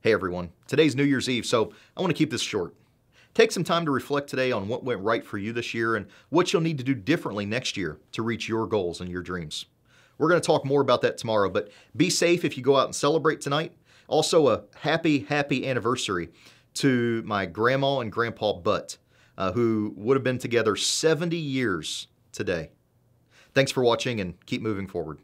Hey everyone, today's New Year's Eve, so I want to keep this short. Take some time to reflect today on what went right for you this year and what you'll need to do differently next year to reach your goals and your dreams. We're going to talk more about that tomorrow, but be safe if you go out and celebrate tonight. Also, a happy, happy anniversary to my grandma and grandpa Butt, uh, who would have been together 70 years today. Thanks for watching and keep moving forward.